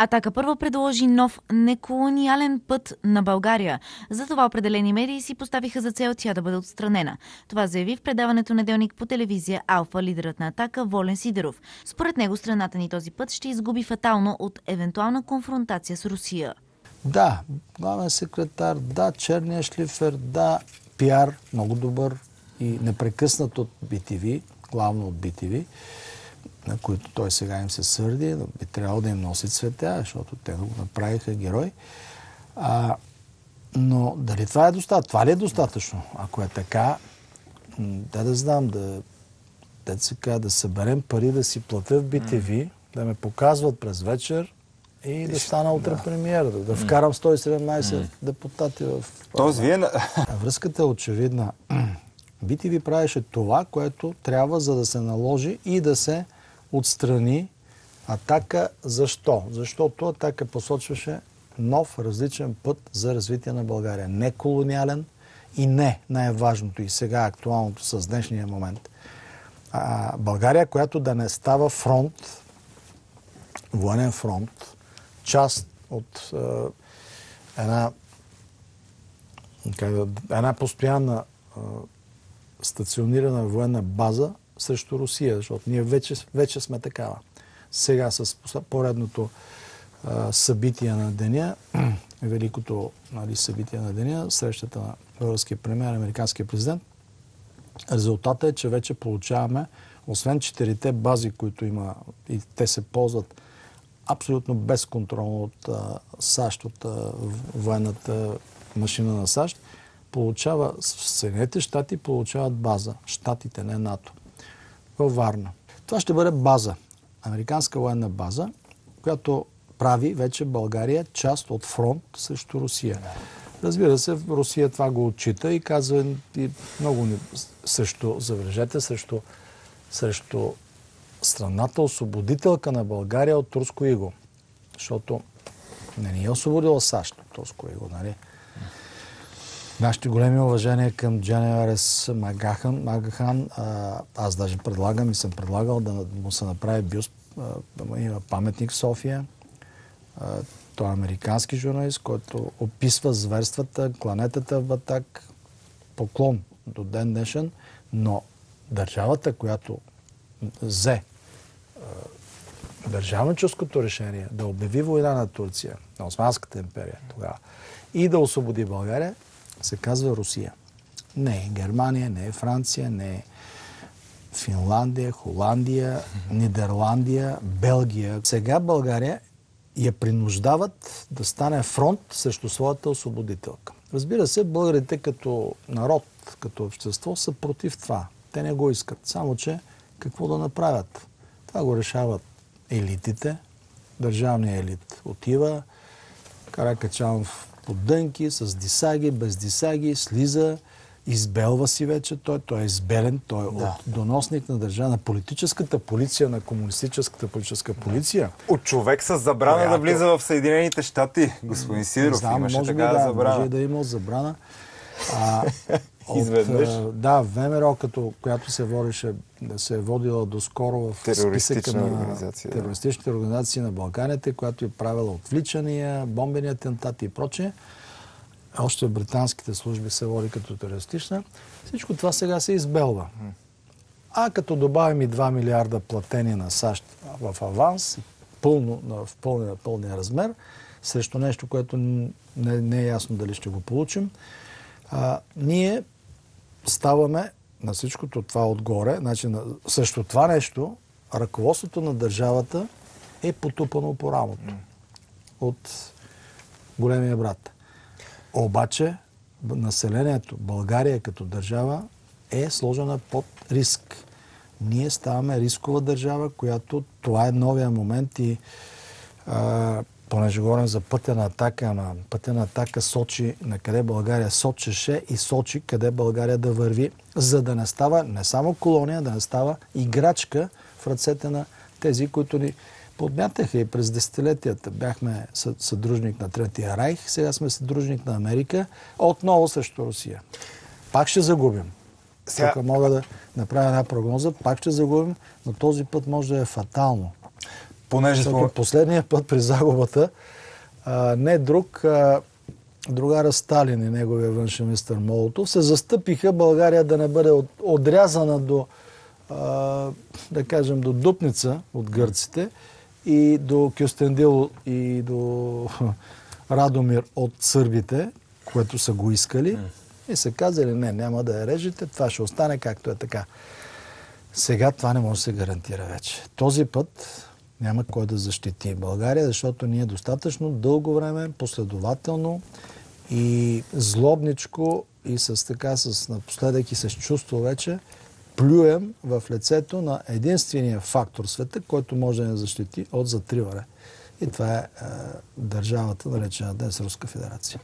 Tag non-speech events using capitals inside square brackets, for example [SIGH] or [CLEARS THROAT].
Атака първо предложи нов неколониален път на България. Затова определени медии си поставиха за цел тя да бъде отстранена. Това заяви в предаването неделник по телевизия Алфа лидерът на Атака Волен Сидеров. Според него страната ни този път ще изгуби фатално от евентуална конфронтация с Русия. Да, главен секретар, да, черния шлифер, да, пиар, много добър и непрекъснат от BTV, главно от BTV на които той сега им се сърди, би трябвало да им носи цветя, защото те го направиха герой. А, но дали това е достатъчно? Това ли е достатъчно? Ако е така, да да знам, да, да, сега, да съберем пари, да си платя в BTV, да ме показват през вечер и да стана утре да. премиера, да, да вкарам 117 депутати в... Тоест вие... Връзката е очевидна. [CLEARS THROAT] BTV правеше това, което трябва, за да се наложи и да се отстрани Атака. Защо? Защото Атака посочваше нов, различен път за развитие на България. Не колониален и не най-важното и сега актуалното с днешния момент. А, България, която да не става фронт, военен фронт, част от е, една, как, една постоянна е, стационирана военна база срещу Русия, защото ние вече, вече сме такава. Сега с поредното а, събитие на деня, [CLEARS THROAT] великото нали, събитие на деня, срещата на българския премьер, американския президент, резултата е, че вече получаваме, освен четирите бази, които има и те се ползват абсолютно безконтролно от а, САЩ, от а, военната машина на САЩ, получава, Съединените щати получават база. Щатите, не НАТО във Варна. Това ще бъде база, американска военна база, която прави вече България част от фронт срещу Русия. Разбира се, Русия това го отчита и казва и много срещу, забележете, срещу, срещу страната освободителка на България от турско иго. Защото не ни е освободила САЩ от турско иго, нали? Нашите големи уважения към Дженерес Магахан. Магахан. Аз даже предлагам и съм предлагал да му се направи бюст, има паметник София. Той е американски журналист, който описва зверствата, кланетата в Батак. Поклон до ден днешен, но държавата, която взе държавническото решение да обяви война на Турция, на Османската империя тогава, и да освободи България, се казва Русия. Не е Германия, не е Франция, не е Финландия, Холандия, Нидерландия, Белгия. Сега България я принуждават да стане фронт срещу своята освободителка. Разбира се, българите като народ, като общество са против това. Те не го искат. Само, че какво да направят? Това го решават елитите. Държавният елит отива, Каракачанов поддънки, с дисаги, без дисаги, слиза, избелва си вече той, той е избелен, той е да. от доносник на държава, на политическата полиция, на комунистическата политическа полиция. От човек с забрана Която... да влиза в Съединените щати, господин Сидоров, знам, имаше може така да, забрана. Може да има забрана. А, [LAUGHS] Изведнъж? От, да, ВМРО, като, която се водеше, се е водила доскоро в списъка на терористичните организации на Балканите, която е правила отвличания, бомбени атентати и прочее. Още в британските служби се води като терористична. Всичко това сега се избелва. А като добавим и 2 милиарда платени на САЩ в аванс, пълно, в пълния, пълния размер, срещу нещо, което не, не е ясно дали ще го получим, а, ние ставаме на всичкото това отгоре, значи на, също това нещо, ръководството на държавата е потупано по рамото от големия брат. Обаче населението, България като държава е сложена под риск. Ние ставаме рискова държава, която това е новия момент и а, понеже говорим за пътя на атака, на пътя на атака сочи на къде България сочеше и сочи къде България да върви, за да не става не само колония, да не става играчка в ръцете на тези, които ни подмятаха и през десетилетията. Бяхме съдружник на Третия райх, сега сме съдружник на Америка, отново срещу Русия. Пак ще загубим. Сега... Тук мога да направя една прогноза, пак ще загубим, но този път може да е фатално. Понеже Защото последния път при загубата а, не друг, а, другара Сталин и неговия външен министр Молотов се застъпиха България да не бъде от, отрязана до, а, да кажем, до Дупница от гърците и до Кюстендил и до [LAUGHS] Радомир от сърбите, което са го искали. И са казали, не, няма да я режете, това ще остане както е така. Сега това не може да се гарантира вече. Този път няма кой да защити България, защото ние достатъчно дълго време, последователно и злобничко и с така, с напоследък и с чувство вече, плюем в лицето на единствения фактор в света, който може да ни защити от затриване. И това е, е държавата, наречена днес Руска федерация.